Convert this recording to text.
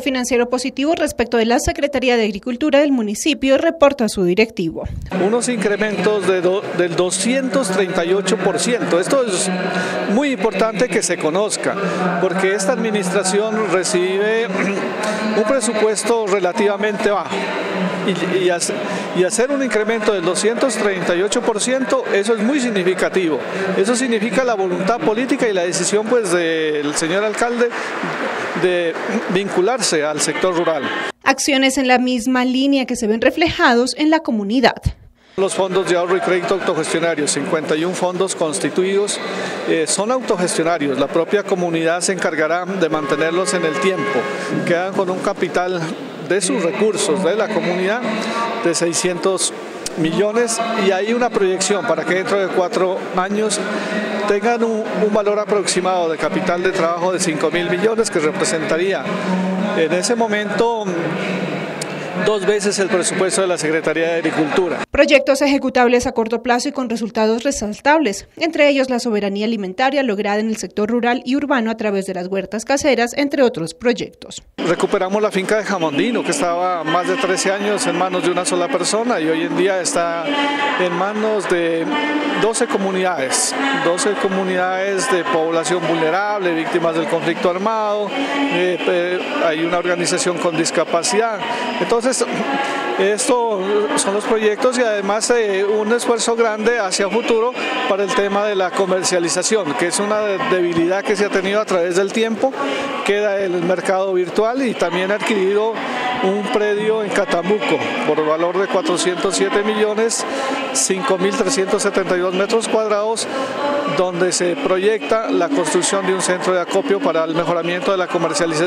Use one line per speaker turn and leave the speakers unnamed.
financiero positivo respecto de la Secretaría de Agricultura del municipio, reporta su directivo.
Unos incrementos de del 238%. Esto es muy importante que se conozca, porque esta administración recibe un presupuesto relativamente bajo. Y, y, hacer un incremento del 238%, eso es muy significativo. Eso significa la voluntad política y la decisión pues del señor alcalde de vincularse al sector rural.
Acciones en la misma línea que se ven reflejados en la comunidad.
Los fondos de ahorro y crédito autogestionarios, 51 fondos constituidos, eh, son autogestionarios. La propia comunidad se encargará de mantenerlos en el tiempo. Quedan con un capital de sus recursos de la comunidad de 600 millones y hay una proyección para que dentro de cuatro años tengan un, valor aproximado de capital de trabajo de 5 mil millones que representaría en ese momento dos veces el presupuesto de la Secretaría de Agricultura.
Proyectos ejecutables a corto plazo y con resultados resaltables, entre ellos la soberanía alimentaria lograda en el sector rural y urbano a través de las huertas caseras, entre otros proyectos.
Recuperamos la finca de Jamondino, que estaba más de 13 años en manos de una sola persona y hoy en día está en manos de 12 comunidades, 12 comunidades de población vulnerable, víctimas del conflicto armado, eh, eh, hay una organización con discapacidad. Entonces, estos son los proyectos y además eh, un esfuerzo grande hacia futuro para el tema de la comercialización, que es una debilidad que se ha tenido a través del tiempo, queda el mercado virtual y también ha adquirido un predio en Catambuco por valor de 407 millones, 5.372 metros cuadrados, donde se proyecta la construcción de un centro de acopio para el mejoramiento de la comercialización.